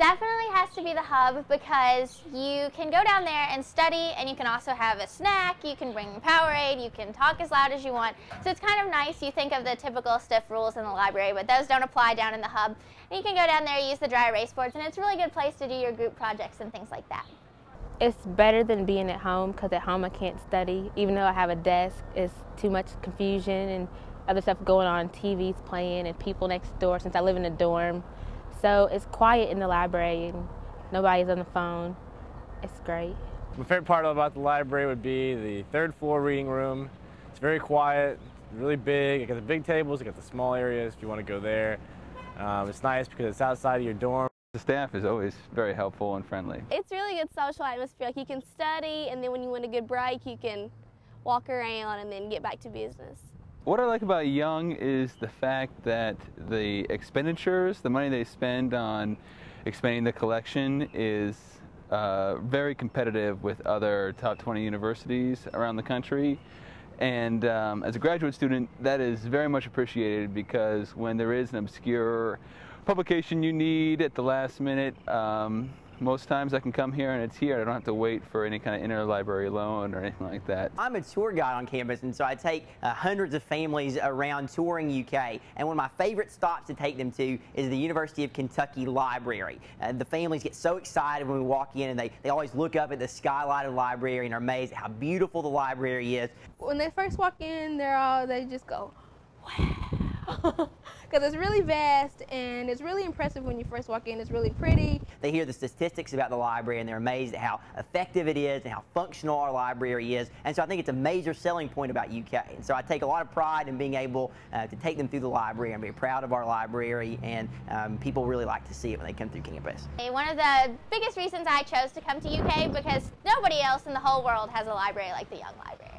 definitely has to be the hub because you can go down there and study and you can also have a snack, you can bring Powerade, you can talk as loud as you want. So it's kind of nice. You think of the typical stiff rules in the library, but those don't apply down in the hub. And you can go down there, use the dry erase boards, and it's a really good place to do your group projects and things like that. It's better than being at home because at home I can't study. Even though I have a desk, it's too much confusion and other stuff going on, TV's playing and people next door since I live in a dorm. So it's quiet in the library and nobody's on the phone. It's great. My favorite part about the library would be the third floor reading room. It's very quiet, really big. It got the big tables, it got the small areas if you want to go there. Um, it's nice because it's outside of your dorm. The staff is always very helpful and friendly. It's really good social atmosphere. Like you can study and then when you want a good break you can walk around and then get back to business. What I like about Young is the fact that the expenditures, the money they spend on expanding the collection is uh, very competitive with other top 20 universities around the country. And um, as a graduate student, that is very much appreciated because when there is an obscure publication you need at the last minute. Um, most times I can come here and it's here. I don't have to wait for any kind of interlibrary loan or anything like that. I'm a tour guide on campus, and so I take uh, hundreds of families around touring UK. And one of my favorite stops to take them to is the University of Kentucky Library. Uh, the families get so excited when we walk in, and they, they always look up at the skylighted library and are amazed at how beautiful the library is. When they first walk in, they're all, they just go, wow. because it's really vast and it's really impressive when you first walk in. It's really pretty. They hear the statistics about the library and they're amazed at how effective it is and how functional our library is. And so I think it's a major selling point about UK. And so I take a lot of pride in being able uh, to take them through the library and be proud of our library. And um, people really like to see it when they come through campus. One of the biggest reasons I chose to come to UK because nobody else in the whole world has a library like the Young Library.